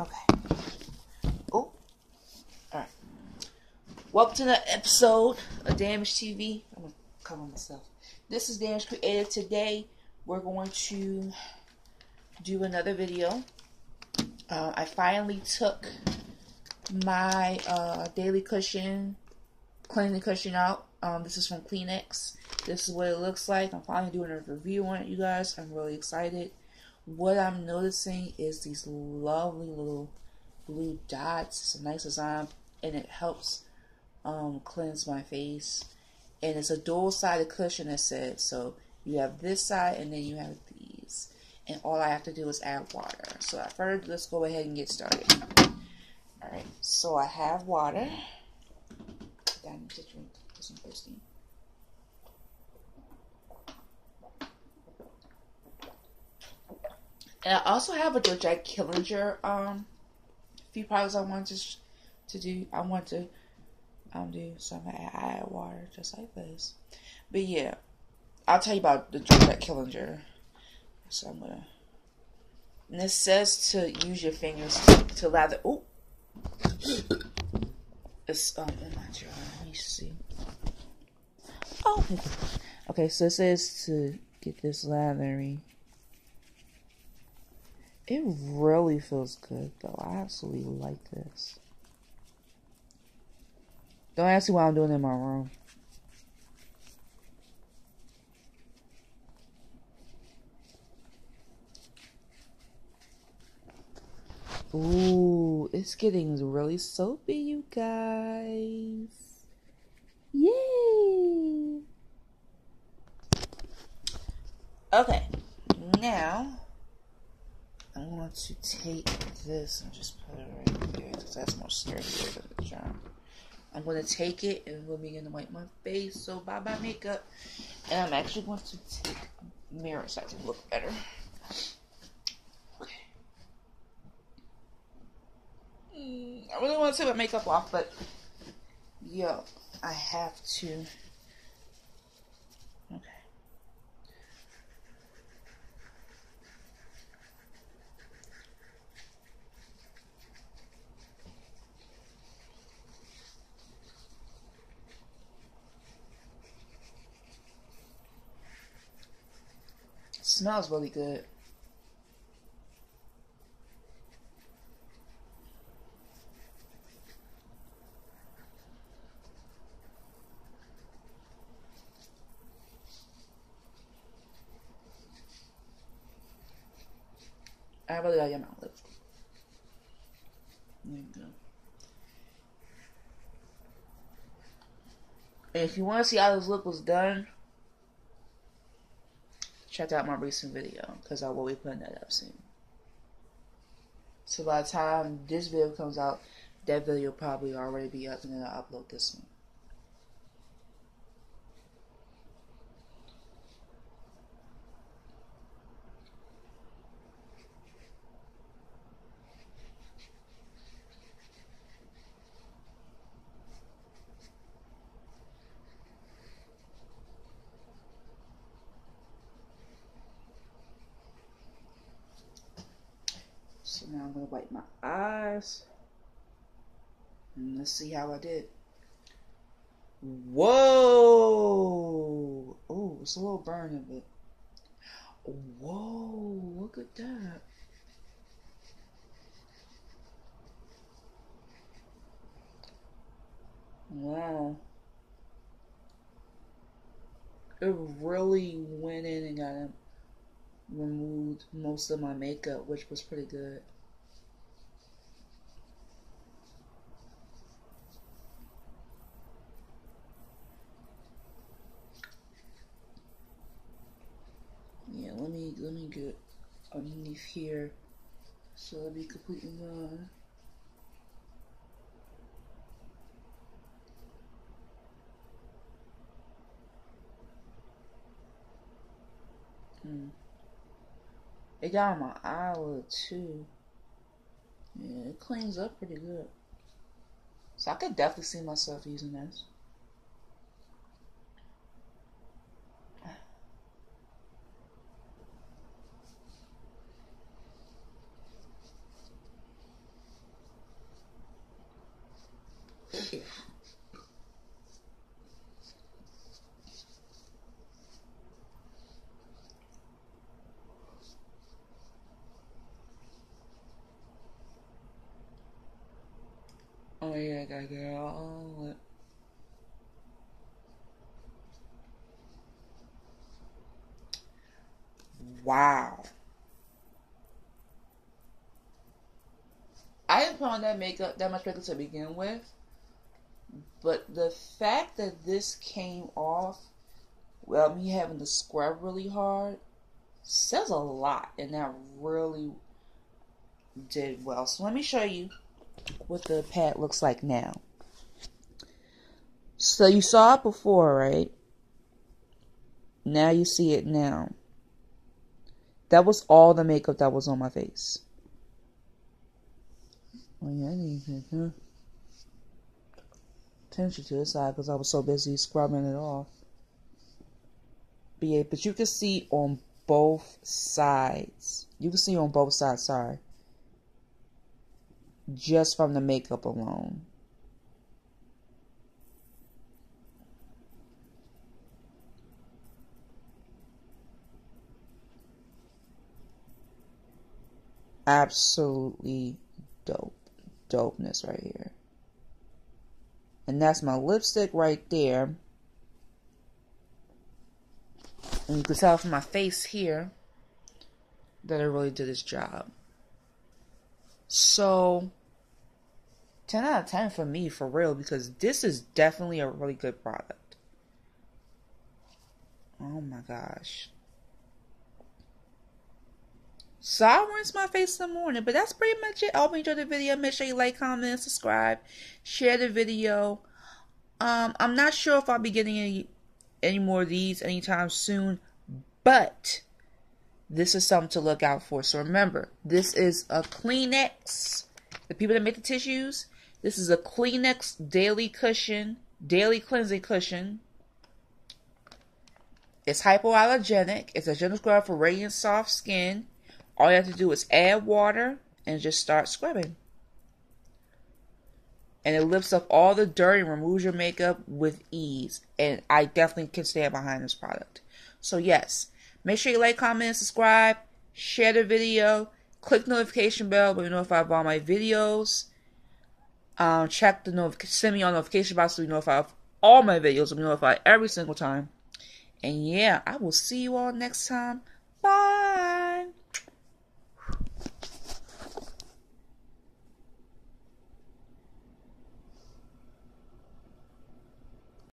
Okay. Oh. Alright. Welcome to the episode of Damage TV. I'm gonna cover myself. This is Damage Creative. Today we're going to do another video. Uh, I finally took my uh, daily cushion, cleaning cushion out. Um, this is from Kleenex. This is what it looks like. I'm finally doing a review on it, you guys. I'm really excited. What I'm noticing is these lovely little blue dots. It's a nice design, and it helps um, cleanse my face. And it's a dual-sided cushion, it said. So you have this side, and then you have these. And all I have to do is add water. So at first, let's go ahead and get started. Alright, so I have water. I need to drink because I'm thirsty. And I also have a Georgette Klinger um few products I want to to do. I want to um do some add water just like this. But yeah, I'll tell you about the Georgette Klinger. So I'm gonna. And it says to use your fingers to, to lather. Oh, it's um in my jar. Let me see. Oh, okay. So it says to get this lathering. It really feels good though. I absolutely like this. Don't ask me why I'm doing it in my room. Ooh, it's getting really soapy, you guys. Yay! Okay, now I'm going to take this and just put it right here because that's more sturdier than the jar. I'm going to take it and we'll begin to wipe my face. So bye bye makeup. And I'm actually going to take a mirror so I can look better. Okay. Mm, I really want to take my makeup off, but yo, I have to. Smells really good. I really like your mouth. There you go. If you want to see how this look was done, check out my recent video because I will be putting that up soon. So by the time this video comes out, that video will probably already be up and then I'll upload this one. So now I'm gonna wipe my eyes. And let's see how I did. Whoa! Oh, it's a little burning, but whoa! Look at that. Wow. It really went in and got removed most of my makeup, which was pretty good. Yeah, let me let me get underneath here so it'll be completely gone. Hmm. It got my eyelid too. Yeah, it cleans up pretty good. So I could definitely see myself using this. here. Oh yeah, I gotta get all it. Wow. I didn't put on that makeup that much makeup to begin with. But the fact that this came off, well, me having to scrub really hard, says a lot. And that really did well. So let me show you what the pad looks like now. So you saw it before, right? Now you see it now. That was all the makeup that was on my face. Oh yeah, I need to huh? Attention to the side because I was so busy scrubbing it off. But yeah, but you can see on both sides. You can see on both sides, sorry. Just from the makeup alone. absolutely dope. Dopeness right here. And that's my lipstick right there. And you can tell from my face here that I really did this job. So, 10 out of 10 for me, for real, because this is definitely a really good product. Oh my gosh. So I rinse my face in the morning, but that's pretty much it. I hope you enjoyed the video. Make sure you like, comment, subscribe, share the video. Um, I'm not sure if I'll be getting any any more of these anytime soon, but this is something to look out for. So remember, this is a Kleenex. The people that make the tissues, this is a Kleenex daily cushion, daily cleansing cushion. It's hypoallergenic. It's a gentle scrub for radiant soft skin. All you have to do is add water and just start scrubbing. And it lifts up all the dirt and removes your makeup with ease. And I definitely can stand behind this product. So yes, make sure you like, comment, subscribe, share the video, click notification bell to be notified of all my videos. Um, check the notification, send me on notification box to be notified of all my videos. To be notified every single time. And yeah, I will see you all next time.